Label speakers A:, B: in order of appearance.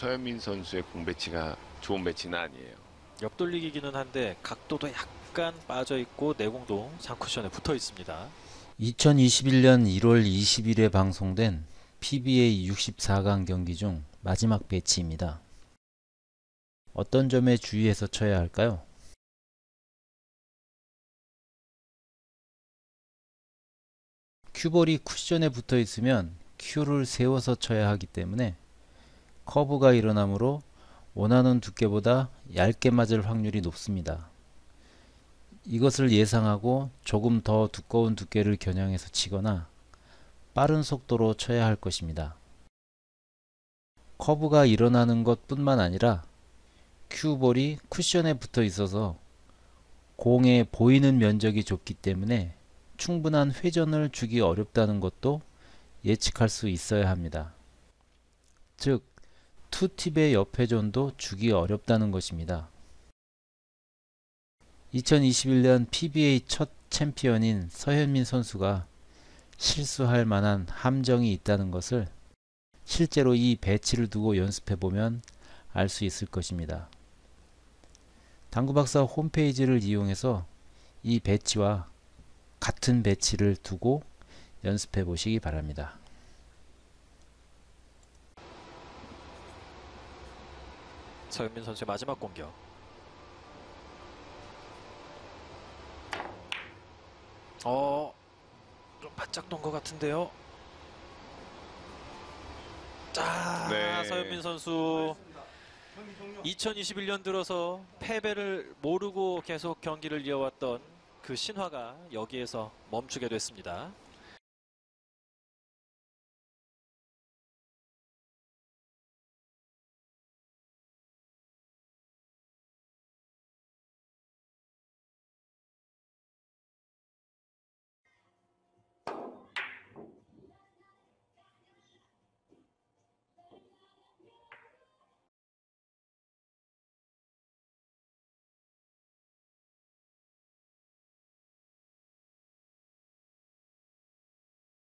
A: 서현민 선수의 공 배치가 좋은 배치는 아니에요.
B: 옆돌리기기는 한데 각도도 약간 빠져 있고 내 공도 장쿠션에 붙어 있습니다.
C: 2021년 1월 20일에 방송된 PBA 64강 경기 중 마지막 배치입니다. 어떤 점에 주의해서 쳐야 할까요? 큐볼이 쿠션에 붙어 있으면 큐를 세워서 쳐야 하기 때문에 커브가 일어나므로 원하는 두께보다 얇게 맞을 확률이 높습니다. 이것을 예상하고 조금 더 두꺼운 두께를 겨냥해서 치거나 빠른 속도로 쳐야 할 것입니다. 커브가 일어나는 것 뿐만 아니라 큐볼이 쿠션에 붙어 있어서 공에 보이는 면적이 좁기 때문에 충분한 회전을 주기 어렵다는 것도 예측할 수 있어야 합니다. 즉, 투팁의 옆회전도 주기 어렵다는 것입니다. 2021년 PBA 첫 챔피언인 서현민 선수가 실수할 만한 함정이 있다는 것을 실제로 이 배치를 두고 연습해 보면 알 수 있을 것입니다. 당구박사 홈페이지를 이용해서 이 배치와 같은 배치를 두고 연습해 보시기 바랍니다.
B: 서현민 선수의 마지막 공격. 어, 좀 바짝 돈 것 같은데요. 자,
A: 네.
B: 서현민 선수 2021년 들어서 패배를 모르고 계속 경기를 이어왔던 그 신화가 여기에서 멈추게 됐습니다.